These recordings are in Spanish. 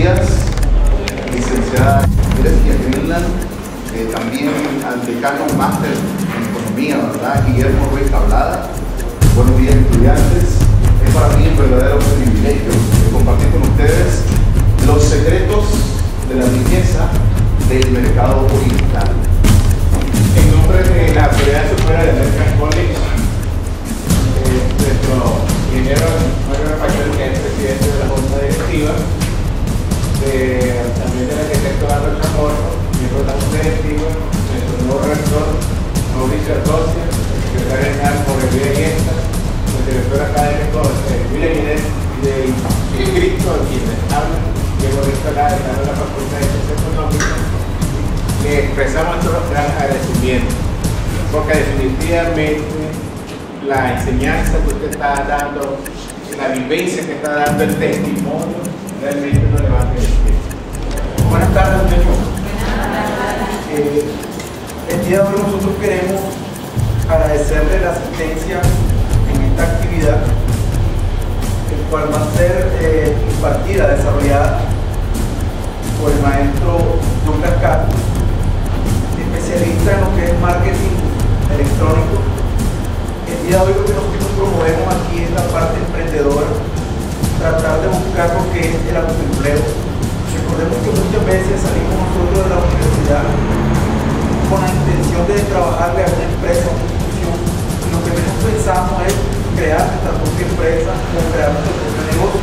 días, licenciada Grecia Greenland, eh, también al decano máster en economía, ¿verdad? Guillermo Ruiz Tablada. Buenos días, estudiantes. De la Facultad de Ciencias Económicas, le expresamos nuestro gran agradecimiento, porque definitivamente la enseñanza que usted está dando, la vivencia que está dando, el testimonio, realmente nos levanta el pie. Buenas tardes, muchachos. Eh, el día de hoy nosotros queremos agradecerle la asistencia en esta actividad, el cual va a ser eh, impartida, desarrollada por el maestro Lucas Castro, especialista en lo que es marketing electrónico. El día de hoy lo que nosotros promovemos aquí es la parte emprendedora, tratar de buscar lo que es el autoempleo. Recordemos que muchas veces salimos nosotros de la universidad con la intención de trabajarle a una empresa o una institución y lo que menos pensamos es crear nuestra propia empresa o crear nuestro propio negocio.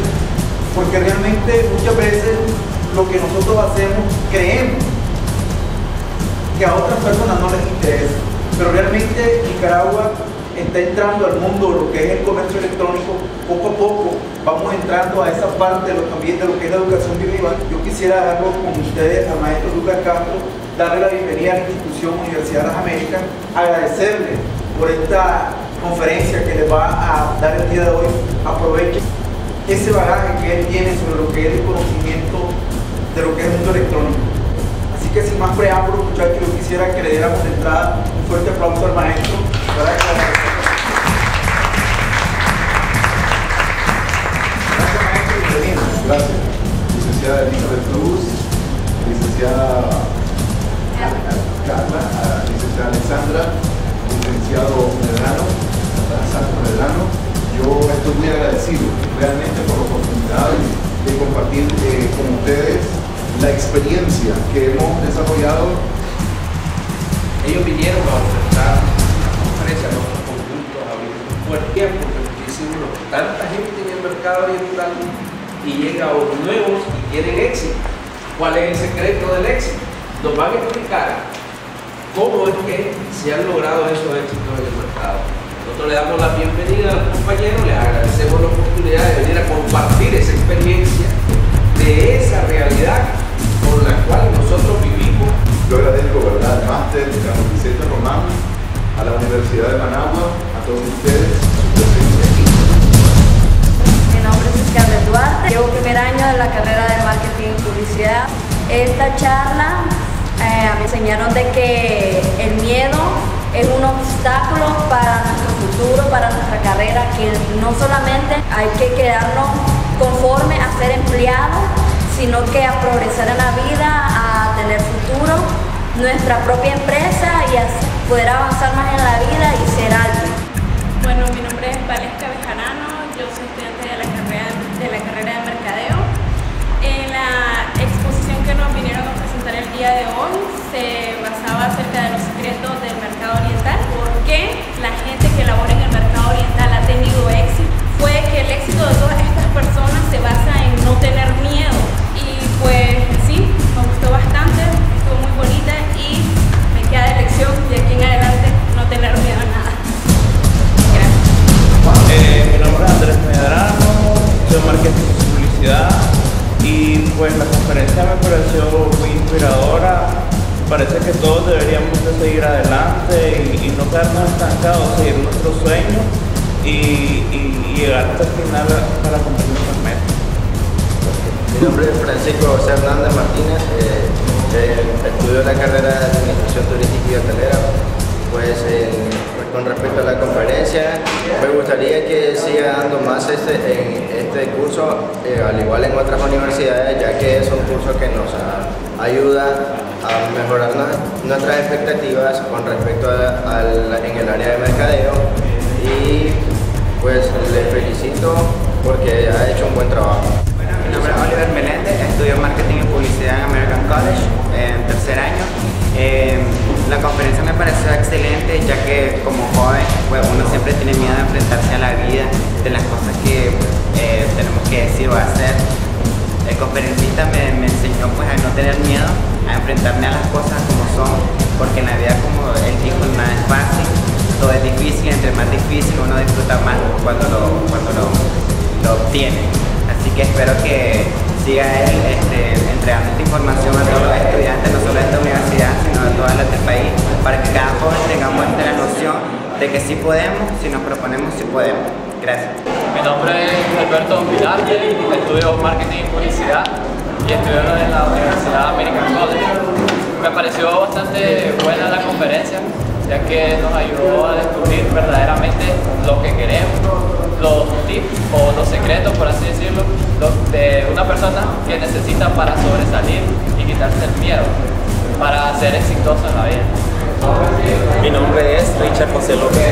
Porque realmente muchas veces lo que nosotros hacemos creemos que a otras personas no les interesa. Pero realmente Nicaragua está entrando al mundo lo que es el comercio electrónico poco a poco. Vamos entrando a esa parte de lo, también de lo que es la educación virtual. Yo quisiera dejarlo con ustedes al maestro Lucas Castro, darle la bienvenida a la institución Universidad de las Américas, agradecerle por esta conferencia que les va a dar el día de hoy. Aprovechen ese bagaje que él tiene sobre lo que es el conocimiento de lo que es el mundo electrónico. Así que sin más preámbulos, muchachos, yo quisiera que le diéramos de entrada un fuerte aplauso al maestro. Gracias, maestro, bienvenido. Gracias. Licenciada Elizabeth Cruz, licenciada Carla, licenciada Alexandra, licenciado Medrano, Santos Medrano. Yo estoy muy agradecido realmente por la oportunidad de compartir eh, con ustedes la experiencia que hemos desarrollado Ellos vinieron a ofertar una conferencia a nuestros conjuntos a abrir un tiempo, porque decimos tanta gente en el mercado oriental y llega a nuevos y quieren éxito. ¿Cuál es el secreto del éxito? Nos van a explicar cómo es que se han logrado esos éxitos en el mercado. Nosotros le damos la bienvenida a los compañeros, les agradecemos la oportunidad de venir a compartir esa experiencia de esa realidad Yo agradezco, ¿verdad?, al máster Carlos Vicente Román, a la Universidad de Managua, a todos ustedes. Mi nombre es Scarlett Duarte, llevo primer año de la carrera de marketing y publicidad. Esta charla eh, me enseñaron de que el miedo es un obstáculo para nuestro futuro, para nuestra carrera, que no solamente hay que quedarnos conforme a ser empleado, sino que a progresar en la vida, tener futuro, nuestra propia empresa y poder avanzar más en la vida y ser alguien. Bueno, mi nombre es Valesca Parece que todos deberíamos de seguir adelante y, no quedarnos estancados, seguir nuestros sueños y, llegar hasta el final para cumplir nuestras metas. Mi nombre es Francisco José Hernández Martínez, eh, eh, estudio la carrera de Administración Turística y Hotelera. Pues respecto con respecto a la conferencia, me gustaría que siga dando más este, en este curso, eh, al igual en otras universidades, ya que es un curso que nos ayuda a mejorar nu- nuestras expectativas con respecto a- al- en el área de mercadeo y pues le felicito porque ha hecho un buen trabajo. Bueno, mi nombre es Oliver Meléndez, estudio Marketing y Publicidad en American College en tercer año. Eh, la conferencia me pareció excelente ya que como joven pues, uno siempre tiene miedo de enfrentarse a la vida, de las cosas que eh, tenemos que decir o hacer. El conferencista me, me enseñó pues, a no tener a enfrentarme a las cosas como son, porque en la vida como él dijo nada es fácil, todo es difícil, entre más difícil uno disfruta más cuando lo, cuando lo, lo obtiene. Así que espero que siga él este, entregando esta información a todos los estudiantes, no solo de esta universidad, sino de todas las del país, para que cada joven tengamos esta noción de que sí podemos, si nos proponemos, sí podemos. Gracias. Mi nombre es Alberto Vilarte, estudio Marketing y Publicidad y estudio en la Universidad American College. Me pareció bastante buena la conferencia, ya que nos ayudó a descubrir verdaderamente lo que queremos, los tips o los secretos, por así decirlo, lo- de una persona que necesita para sobresalir y quitarse el miedo, para ser exitoso en la vida. Mi nombre es Richard José López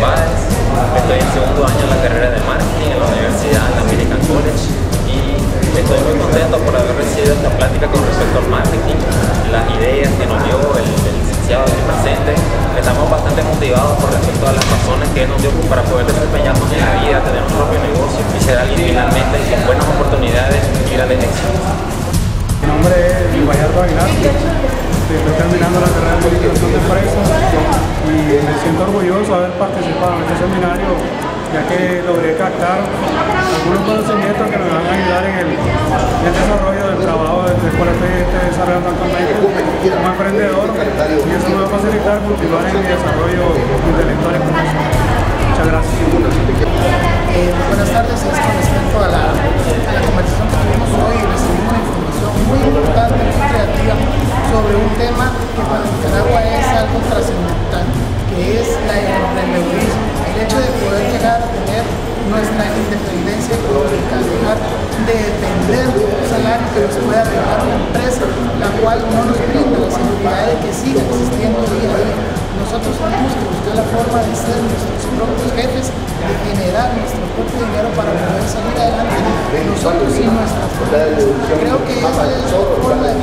poder desempeñarnos en la vida, tener un propio negocio y ser alguien finalmente con buenas oportunidades y grandes éxitos. Mi nombre es Guayardo Aguilar, estoy terminando la carrera de Administración de Empresas y me siento orgulloso de haber participado en este seminario ya que logré captar algunos conocimientos que me van a ayudar en el, desarrollo del trabajo del cual estoy estoy desarrollando actualmente como emprendedor y eso me va a facilitar continuar en mi desarrollo intelectual y profesional. Muchas gracias. Eh, buenas tardes, es con respecto a la, la conversación que tuvimos hoy, recibimos una información muy importante, muy creativa, sobre un tema que para Nicaragua es algo trascendental, que es la, emprendedurismo, el hecho de poder llegar a tener nuestra independencia económica, dejar de depender de un salario que nos pueda brindar una empresa, la cual no nos brinda la seguridad de que siga existiendo día a día. Nosotros tenemos que buscar la forma de ser propios jefes, de generar nuestro propio dinero para poder salir adelante nosotros y nuestras familias. Creo que esa es la forma de